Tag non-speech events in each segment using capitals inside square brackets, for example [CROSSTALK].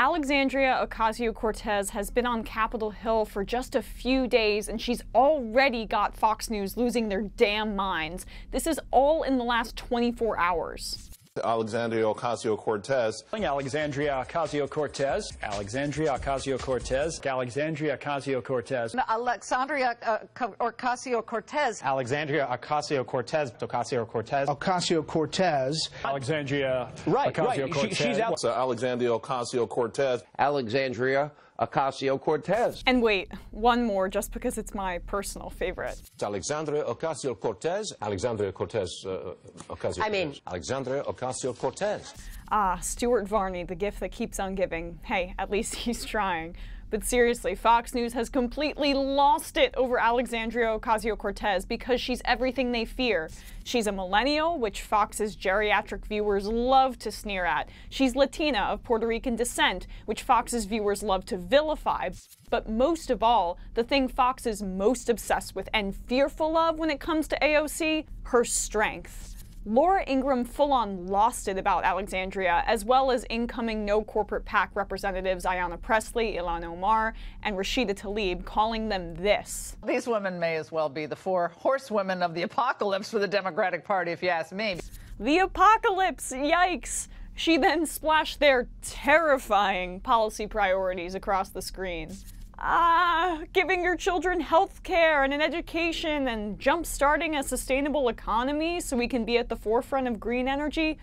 Alexandria Ocasio Cortez has been on Capitol Hill for just a few days and she's already got Fox News losing their damn minds. This is all in the last 24 hours. Alexandria Ocasio Cortez. Alexandria Ocasio Cortez. Alexandria Ocasio Cortez. Alexandria Ocasio Cortez. Alexandria uh, Ocasio Cortez. Alexandria Ocasio Cortez. Ocasio Cortez. Ocasio Cortez. Alexandria right, Ocasio right. Cortez. She, she's out. Alexandria Ocasio Cortez. Alexandria Ocasio Cortez. And wait, one more just because it's my personal favorite. It's Alexandria Ocasio Cortez. Alexandria Cortez. Uh, Ocasio. I mean, Alexandria Ocasio Cortez. Ah, Stuart Varney, the gift that keeps on giving. Hey, at least [LAUGHS] he's trying. But seriously, Fox News has completely lost it over Alexandria Ocasio Cortez because she's everything they fear. She's a millennial, which Fox's geriatric viewers love to sneer at. She's Latina of Puerto Rican descent, which Fox's viewers love to vilify. But most of all, the thing Fox is most obsessed with and fearful of when it comes to AOC her strength. Laura Ingraham full on lost it about Alexandria, as well as incoming no corporate PAC representatives Ayanna Pressley, Ilhan Omar, and Rashida Tlaib, calling them this. These women may as well be the four horsewomen of the apocalypse for the Democratic Party, if you ask me. The apocalypse! Yikes! She then splashed their terrifying policy priorities across the screen. Ah, giving your children health care and an education and jump-starting a sustainable economy so we can be at the forefront of green energy?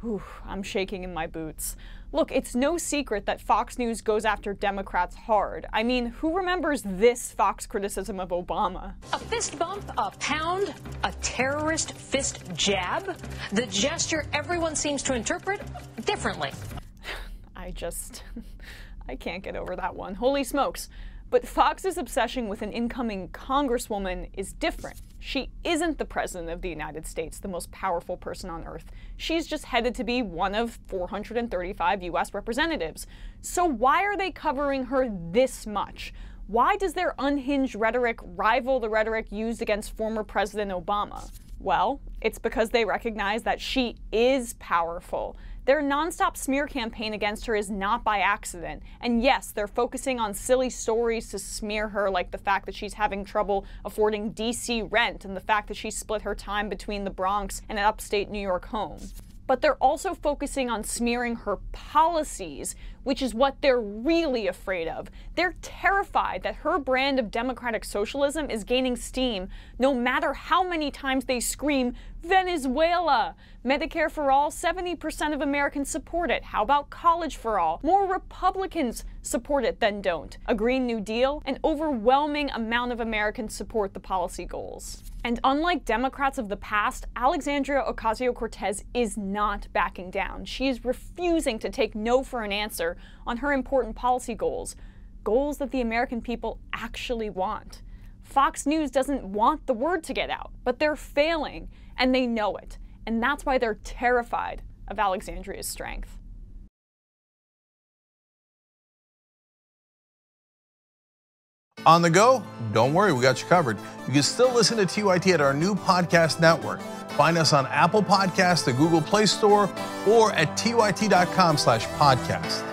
Whew, I'm shaking in my boots. Look, it's no secret that Fox News goes after Democrats hard. I mean, who remembers this Fox criticism of Obama? A fist bump, a pound, a terrorist fist jab? The gesture everyone seems to interpret differently. [SIGHS] I just. [LAUGHS] I can't get over that one. Holy smokes. But Fox's obsession with an incoming congresswoman is different. She isn't the president of the United States, the most powerful person on earth. She's just headed to be one of 435 US representatives. So why are they covering her this much? Why does their unhinged rhetoric rival the rhetoric used against former President Obama? Well, it's because they recognize that she is powerful. Their nonstop smear campaign against her is not by accident. And yes, they're focusing on silly stories to smear her, like the fact that she's having trouble affording DC rent and the fact that she split her time between the Bronx and an upstate New York home but they're also focusing on smearing her policies, which is what they're really afraid of. They're terrified that her brand of democratic socialism is gaining steam, no matter how many times they scream, Venezuela! Medicare for all, 70% of Americans support it. How about college for all? More Republicans support it than don't. A Green New Deal? An overwhelming amount of Americans support the policy goals. And unlike Democrats of the past, Alexandria Ocasio Cortez is not backing down. She is refusing to take no for an answer on her important policy goals, goals that the American people actually want. Fox News doesn't want the word to get out, but they're failing, and they know it. And that's why they're terrified of Alexandria's strength. On the go? Don't worry, we got you covered. You can still listen to TYT at our new podcast network. Find us on Apple Podcasts, the Google Play Store, or at tyt.com slash podcast.